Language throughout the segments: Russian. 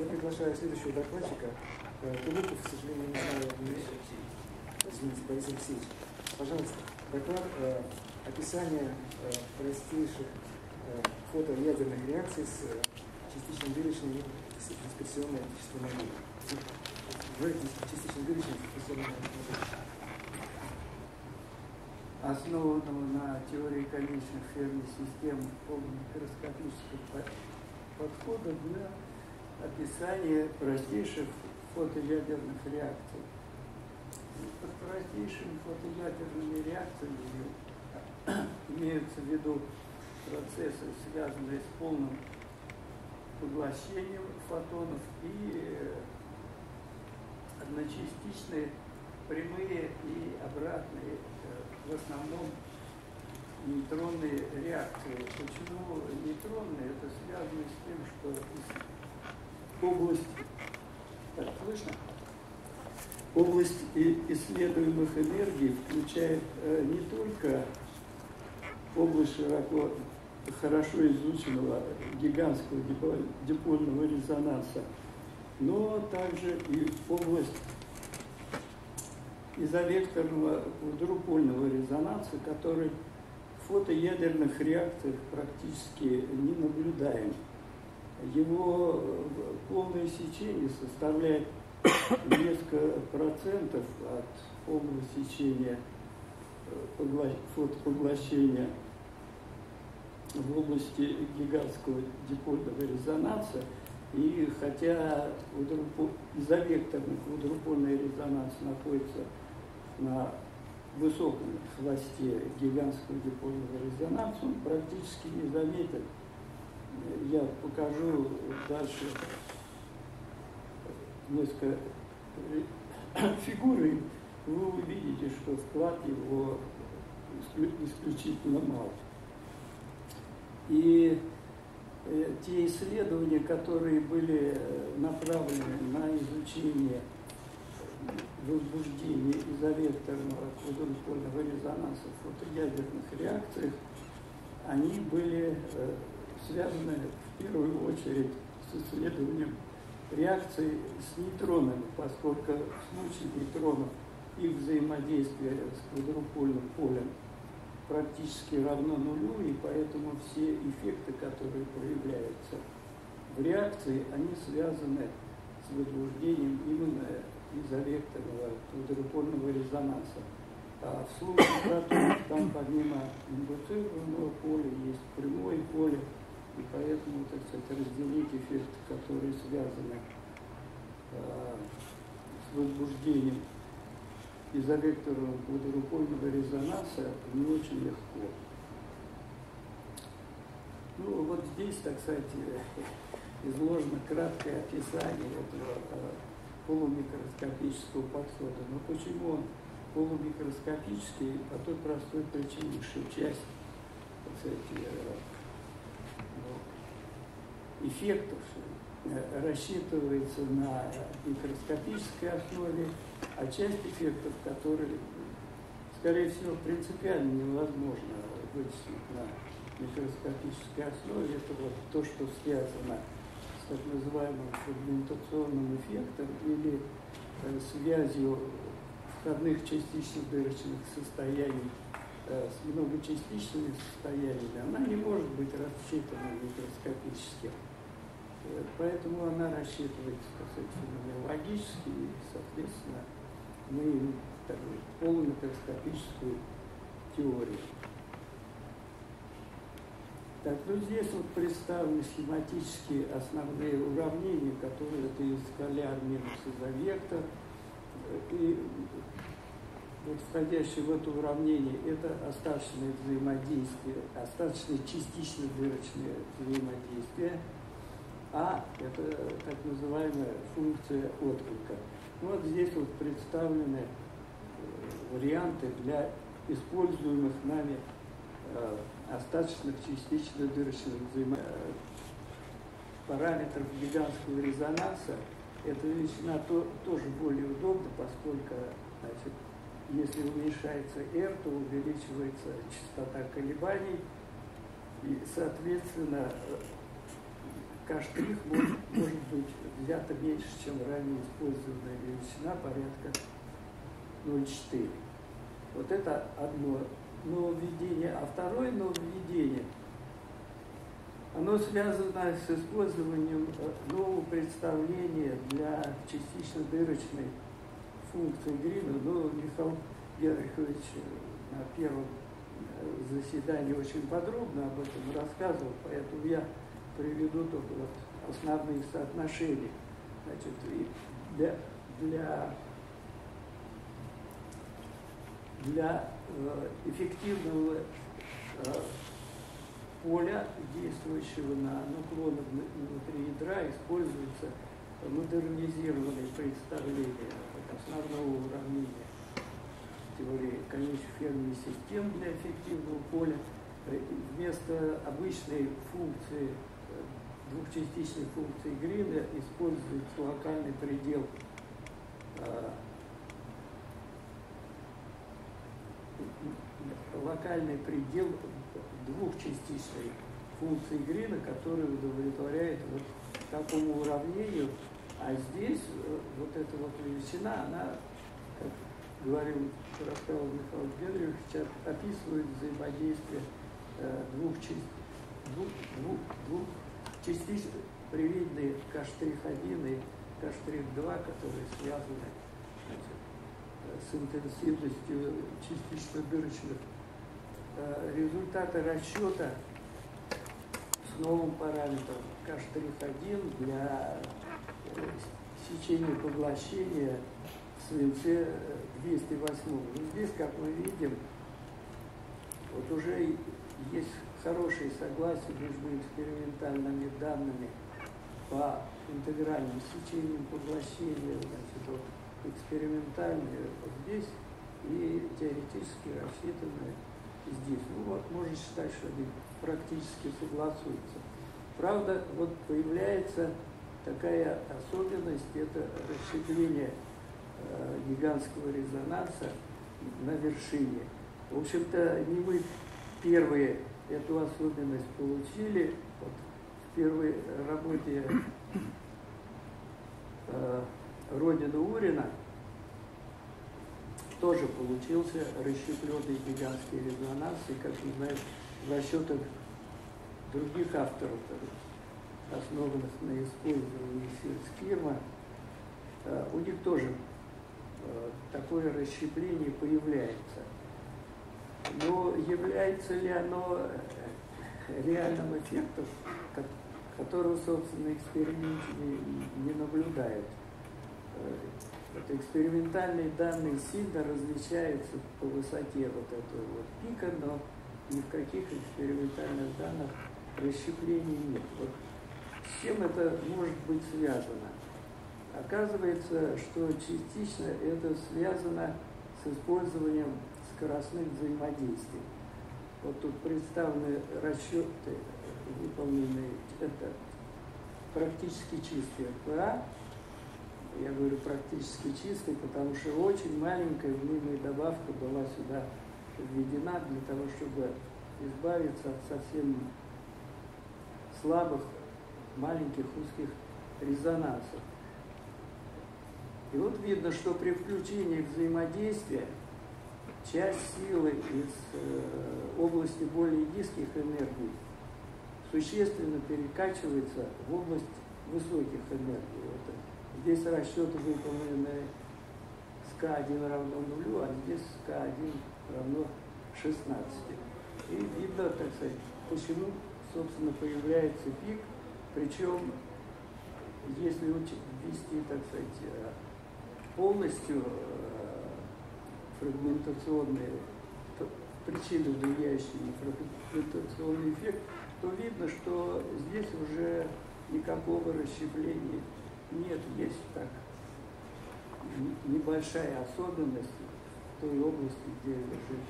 Я приглашаю следующего докладчика. Э, Тулупов, к сожалению, не знаю, извините, Борис Алексеевич. Пожалуйста, доклад э, описание э, простейших э, фотоядерных реакций с э, частично дырочной дисперсионной оптической модели. В частично дырочной основанного на теории конечных фермных систем полумикроскопического подхода для описания простейших фотоядерных реакций. Под простейшими фотоядерными реакциями имеются в виду процессы, связанные с полным поглощением фотонов и одночастичные прямые и обратные в основном нейтронные реакции. Почему нейтронные? Это связано с тем, что область, так слышно? Область исследуемых энергий включает э, не только область широко, хорошо изученного гигантского дипольного резонанса, но также и область изовекторного квадрупольного резонанса, который в фотоядерных реакциях практически не наблюдаем. Его полное сечение составляет несколько процентов от полного сечения э, фотопоглощения в области гигантского дипольного резонанса. И хотя изовекторный квадрупольный резонанс находится на высоком хвосте гигантского дипольного резонанса, он практически не заметен. Я покажу дальше несколько фигуры, вы увидите, что вклад его исключительно мал. И э, те исследования, которые были направлены на изучение возбуждения изовекторного квадрупольного резонанса в фотоядерных реакциях, они были связаны в первую очередь с исследованием реакции с нейтронами, поскольку в случае нейтронов их взаимодействие с квадрупольным полем практически равно нулю, и поэтому все эффекты, которые проявляются в реакции, они связаны с возбуждением именно изовекторного квадрупольного резонанса. А в случае протонов там помимо индуцированного поля есть прямое поле, и поэтому, так сказать, разделить эффекты, которые связаны а, с возбуждением изовекторного квадрупольного резонанса, не очень легко. Ну, вот здесь, так сказать, изложено краткое описание этого а, полумикроскопического подхода. Но почему он полумикроскопический? По той простой причине, что часть кстати, э, ну, эффектов э, рассчитывается на микроскопической основе, а часть эффектов, которые, скорее всего, принципиально невозможно вычислить на микроскопической основе, это вот то, что связано так называемым фрагментационным эффектом или э, связью входных частичных дырочных состояний э, с многочастичными состояниями, она не может быть рассчитана микроскопически. Поэтому она рассчитывается, так сказать, феноменологически, и, соответственно, мы имеем полумикроскопическую теорию. Так, ну здесь вот представлены схематические основные уравнения, которые это и скаляр минус изовектор. И вот входящее в это уравнение это остаточное взаимодействие, остаточное частично дырочное взаимодействие, а это так называемая функция отклика. Вот здесь вот представлены э, варианты для используемых нами э, остаточных частично дырочных взаимо... параметров гигантского резонанса, эта величина то, тоже более удобна, поскольку значит, если уменьшается R, то увеличивается частота колебаний, и, соответственно, К' может, может быть взято меньше, чем ранее использованная величина, порядка 0,4. Вот это одно нововведение. А второе нововведение, оно связано с использованием э, нового представления для частично дырочной функции Грина. Ну, Михаил Генрихович э, на первом э, заседании очень подробно об этом рассказывал, поэтому я приведу только вот основные соотношения. Значит, для, для, для э, эффективного э, поля, действующего на наклонах внутри ядра, используется модернизированное представление основного уравнения теории конечных фермных систем для эффективного поля. Э, вместо обычной функции двухчастичной функции Грина используется локальный предел э, локальный предел двухчастичной функции Грина, который удовлетворяет вот такому уравнению. А здесь э, вот эта вот величина, она, как говорил, рассказал Михаил Генрихович, описывает взаимодействие э, двух, двух, двух, двух частично привидные К'1 и К'2, которые связаны значит, с интенсивностью частично дырочных. Э, результаты расчета с новым параметром К'1 для э, сечения поглощения в свинце 208. Ну, здесь, как мы видим, вот уже есть хорошее согласие между экспериментальными данными по интегральным сечениям поглощения, значит, вот, экспериментальные вот здесь и теоретически рассчитанные здесь. Ну вот, можно считать, что они практически согласуются. Правда, вот появляется такая особенность, это расщепление э, гигантского резонанса на вершине. В общем-то, не мы первые эту особенность получили. Вот в первой работе э, Родина Урина тоже получился расщепленный гигантский резонанс, и, как вы знаете, за счет других авторов, основанных на использовании Сирскирма, э, у них тоже э, такое расщепление появляется. Но является ли оно э, реальным эффектом, которого, собственно, эксперименты не, не наблюдают? Вот э, экспериментальные данные сильно различаются по высоте вот этого вот пика, но ни в каких экспериментальных данных расщеплений нет. Вот с чем это может быть связано? Оказывается, что частично это связано с использованием скоростных взаимодействий. Вот тут представлены расчеты, выполненные, это практически чистый РПА. Я говорю практически чистый, потому что очень маленькая мнимая добавка была сюда введена для того, чтобы избавиться от совсем слабых, маленьких, узких резонансов. И вот видно, что при включении взаимодействия часть силы из э, области более низких энергий существенно перекачивается в область высоких энергий. Вот здесь расчеты выполнены с К1 равно нулю, а здесь с К1 равно 16. И видно, так сказать, почему, собственно, появляется пик, причем, если ввести, так сказать, э, полностью э, фрагментационные причины, влияющие на фрагментационный эффект, то видно, что здесь уже никакого расщепления нет. Есть так небольшая особенность в той области, где лежит,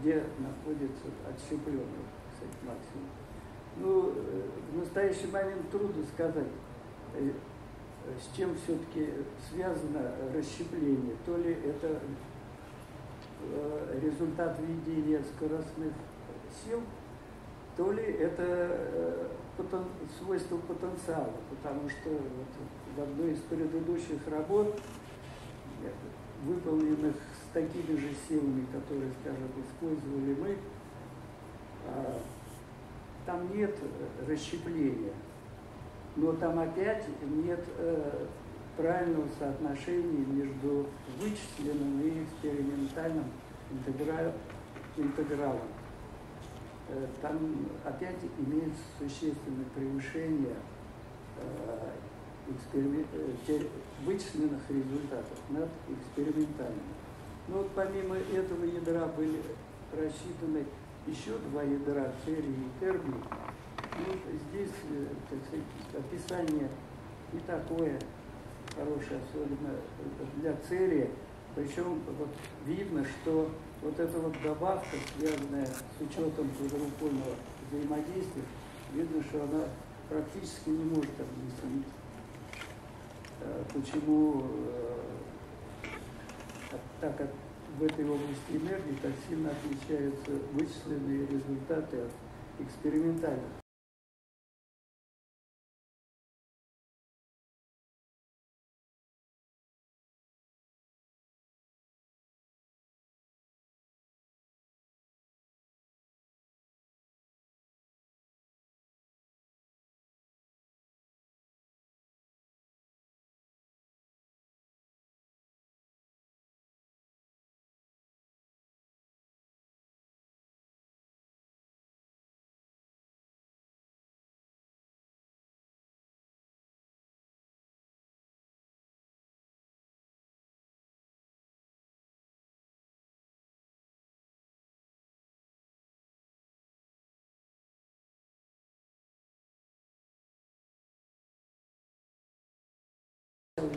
где находится отщепленный кстати, максимум. Ну, э, в настоящий момент трудно сказать, э, с чем все-таки связано расщепление. То ли это результат введения скоростных сил, то ли это э, потен, свойства потенциала, потому что вот в одной из предыдущих работ, выполненных с такими же силами, которые, скажем, использовали мы, а, там нет расщепления, но там опять нет э, правильного соотношения между вычисленным и экспериментальным интегралом. Э, там опять имеется существенное превышение э, э, вычисленных результатов над экспериментальными. Но вот помимо этого ядра были рассчитаны еще два ядра, Церий и Тербий. Ну, здесь, так сказать, описание не такое хорошее, особенно для Церия. Причем вот видно, что вот эта вот добавка, связанная с учетом квадрупольного взаимодействия, видно, что она практически не может объяснить, э, почему, э, так как в этой области энергии так сильно отличаются вычисленные результаты от экспериментальных.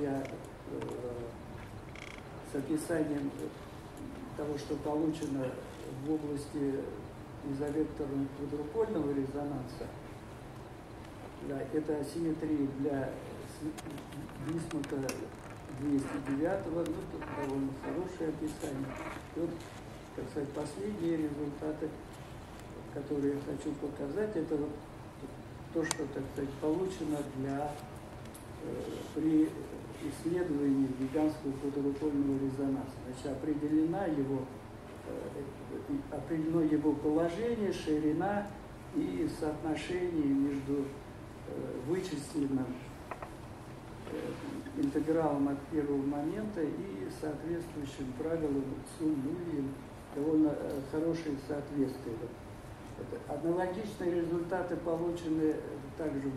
Я э, с описанием того, что получено в области изовекторно-квадрупольного резонанса, да, это асимметрия для Бисмута 209, ну, тут довольно хорошее описание. И вот, так сказать, последние результаты, которые я хочу показать, это вот то, что, так сказать, получено для при исследовании гигантского фотовольного резонанса. Значит, определена его, э, определено его положение, ширина и соотношение между э, вычисленным э, интегралом от первого момента и соответствующим правилам суммы довольно хорошее соответствие. Аналогичные результаты получены также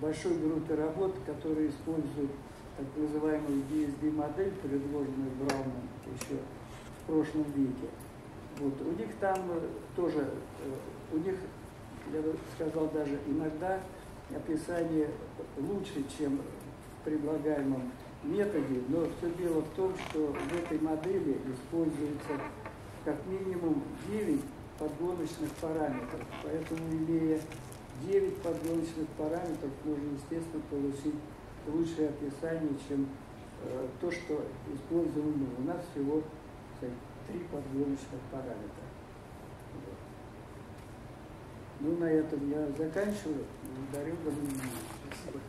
большой группе работ, которые используют так называемую DSD-модель, предложенную Брауном еще в прошлом веке. Вот. У них там э, тоже, э, у них, я бы сказал, даже иногда описание лучше, чем в предлагаемом методе, но все дело в том, что в этой модели используется как минимум 9 подгоночных параметров. Поэтому, имея 9 подгоночных параметров можно, естественно, получить лучшее описание, чем э, то, что используем мы. У нас всего три подгоночных параметра. Вот. Ну, на этом я заканчиваю. Благодарю за внимание. Спасибо.